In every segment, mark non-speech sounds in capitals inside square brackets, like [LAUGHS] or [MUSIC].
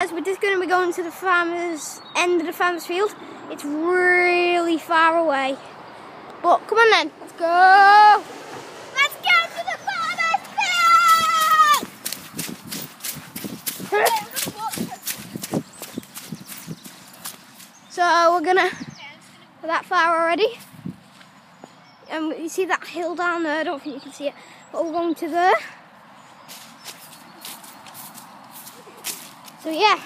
As we're just going to be going to the farmer's end of the farmer's field. It's really far away. But come on then, let's go. Let's go to the farmer's field. so we're gonna we're that far already. And you see that hill down there? I don't think you can see it, but we're going to there. So yeah.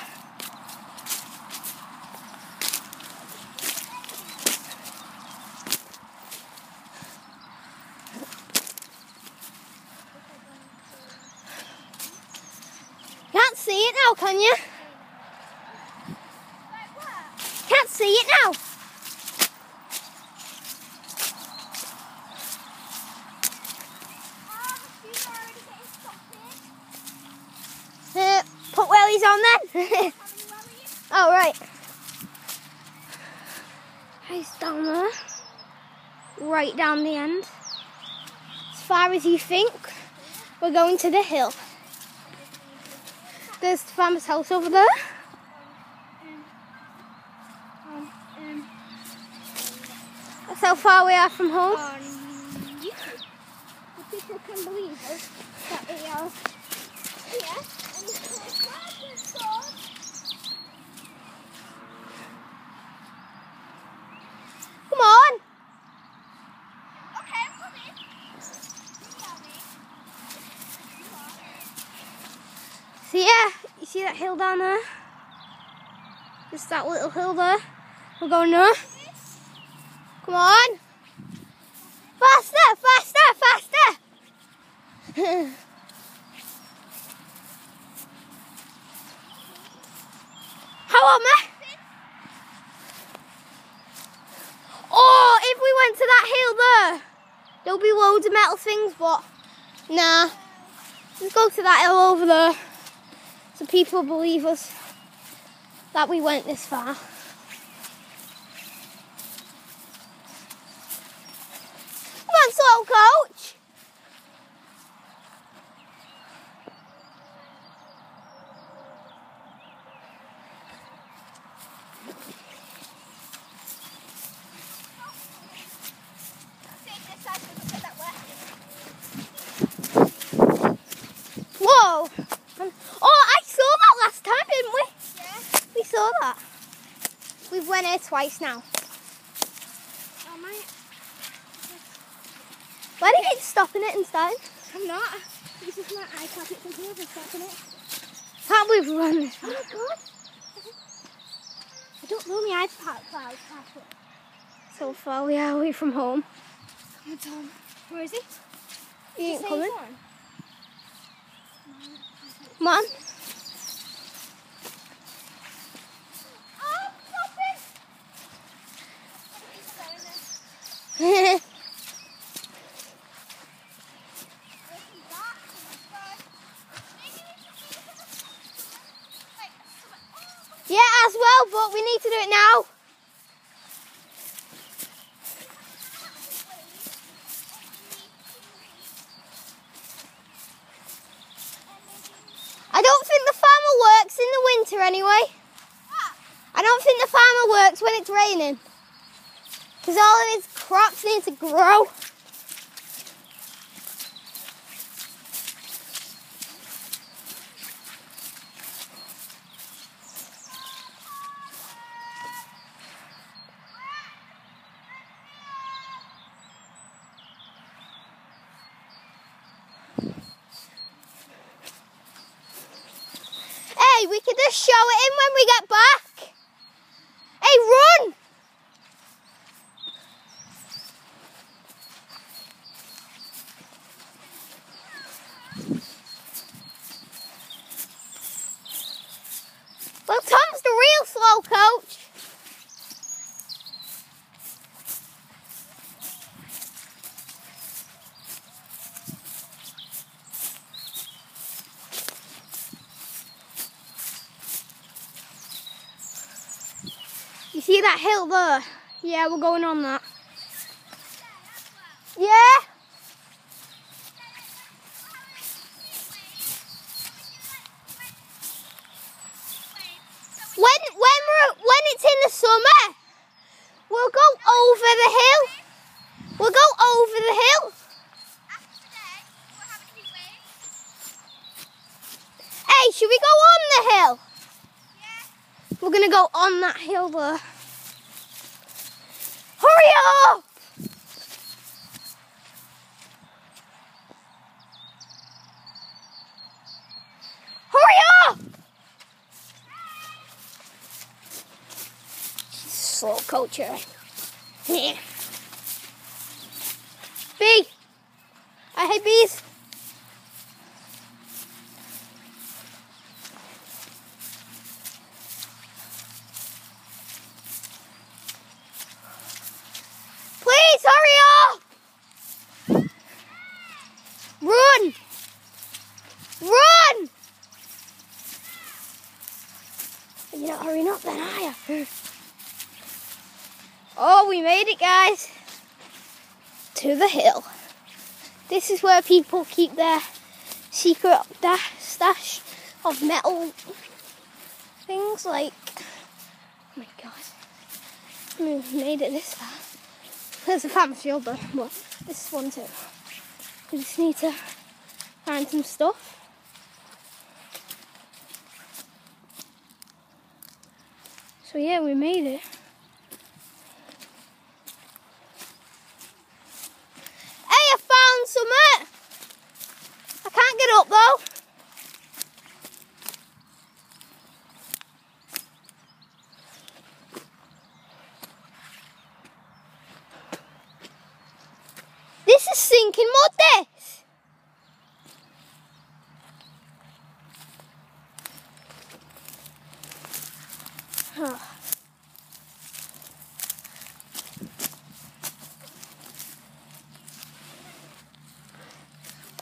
Can't see it now, can you? Can't see it now. Uh, on that? [LAUGHS] oh, right. He's down there. Right down the end. As far as you think, we're going to the hill. There's the farmer's house over there. That's how far we are from home. Believe that we are here. Come on. So yeah, you see that hill down there? Just that little hill there. We're going there. Come on. Faster, faster, faster. [LAUGHS] Oh, if we went to that hill there, there'll be loads of metal things, but nah. Let's go to that hill over there so people believe us that we went this far. Come on, slow coach. Whoa! Oh, I saw that last time, didn't we? Yeah. We saw that. We've went here twice now. Oh my. Why did you keep stopping it instead? I'm not. This is my iPad. It's in here. I'm stopping it. Can't believe we run this Oh my god. I don't know my iPad. Cloud. So far we are away from home. Come on, Tom. Where is he? You ain't coming. Come on. Oh, stop it! yeah, as well, but we need to do it now. I don't think the farmer works in the winter anyway. I don't think the farmer works when it's raining. Because all of his crops need to grow. Hey, we can just show it in when we get back. Hey, run! Well, Tom's the real slow coach. Hill there? Yeah, we're going on that. Yeah? When when we're when it's in the summer, we'll go over the hill. We'll go over the hill. Hey, should we go on the hill? Yeah. We're gonna go on that hill there. Up! Hurry up! Slow culture. Yeah. [LAUGHS] Bee! I hate bees. Please hurry up! Run! Run! You're not hurrying up then, are you? Oh, we made it, guys. To the hill. This is where people keep their secret stash of metal things like. Oh my god. We made it this far. There's a farmer's field though, but this one too. We just need to find some stuff. So yeah, we made it. Hey, I found some. I can't get up though. This is this.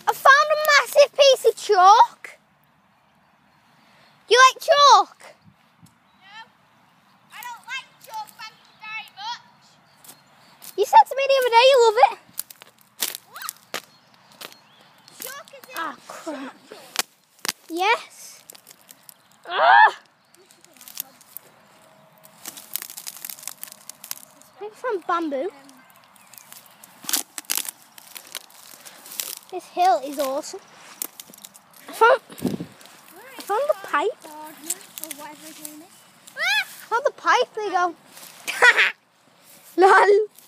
I found a massive piece of chalk. Do you like chalk? No. I don't like chalk, thank you very much. You said to me the other day you love it. What? Ah, crap. Yes. Ah! I found bamboo. This hill is awesome. I found, I found the pipe. I found the pipe. There you go. [LAUGHS] Lol.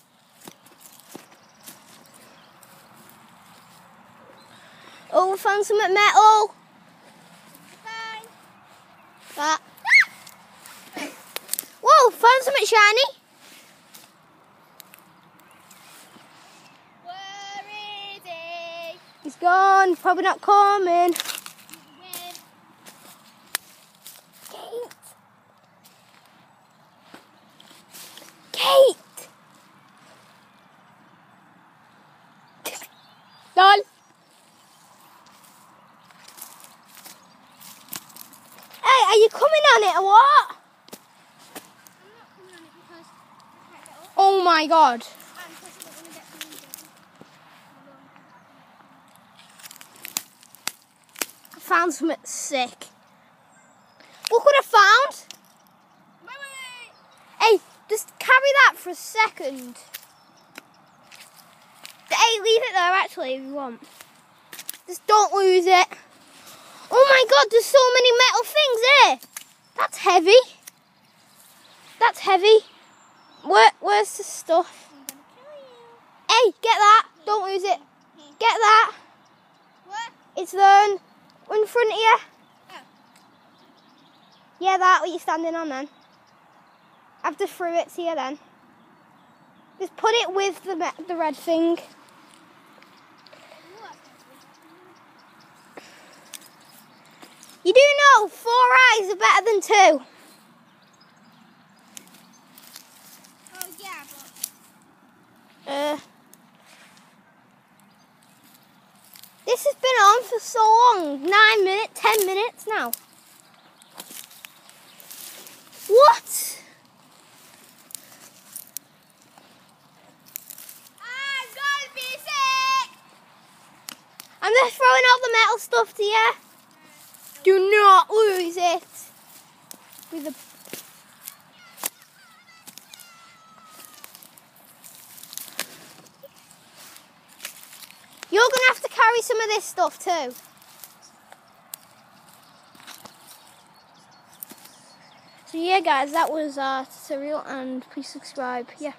Oh, we found some metal. Fine. That. Whoa, found something shiny. Where is he? He's gone. Probably not coming. Kate. Kate. [LAUGHS] Lol. Hey, are you coming on it or what? Oh my god. I found something sick. Look what I found. Wait, wait, wait. Hey, just carry that for a second. Hey, leave it there actually if you want. Just don't lose it. Oh my god, there's so many metal things here. That's heavy. That's heavy. Where, where's the stuff? Hey, get that. Don't lose it. Get that. What? It's there in in front of you. Oh. Yeah, that what you're standing on then. I've just threw it to you then. Just put it with the the red thing. What? You do know four eyes are better than two. Oh, yeah, but Uh, this has been on for so long. Nine minutes, ten minutes now. What? I'm gonna be sick. I'm just throwing out the metal stuff to you. Do not lose it. with the You're gonna have to carry some of this stuff too. So yeah guys, that was our tutorial and please subscribe. Yeah.